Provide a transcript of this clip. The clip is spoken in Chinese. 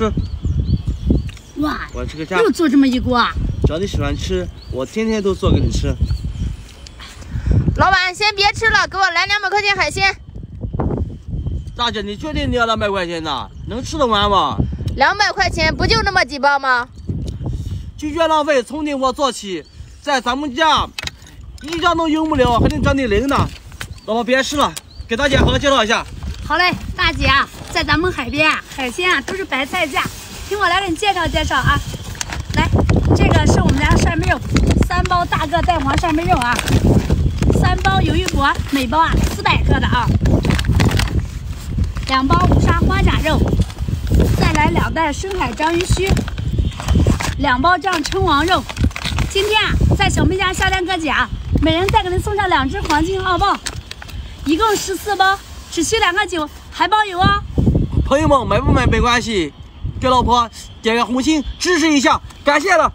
吃。哇，我吃个虾，又做这么一锅啊！只要你喜欢吃，我天天都做给你吃。老板，先别吃了，给我来两百块钱海鲜。大姐，你确定你要两百块钱呢？能吃得完吗？两百块钱不就那么几包吗？就原料费从你我做起，在咱们家一张都用不了，还能涨你零呢。老婆别吃了，给大姐好好介绍一下。好嘞，大姐啊，在咱们海边啊，海鲜啊都是白菜价，听我来给你介绍介绍啊。来，这个是我们家扇贝肉，三包大个带黄扇贝肉啊，三包鱿鱼脖，每包啊四百克的啊，两包五沙花甲肉，再来两袋深海章鱼须，两包酱称王肉。今天啊，在小妹家下单哥姐啊，每人再给您送上两只黄金澳鲍，一共十四包，只需两个九，还包邮哦。朋友们买不买没关系，给老婆点个红心支持一下，感谢了。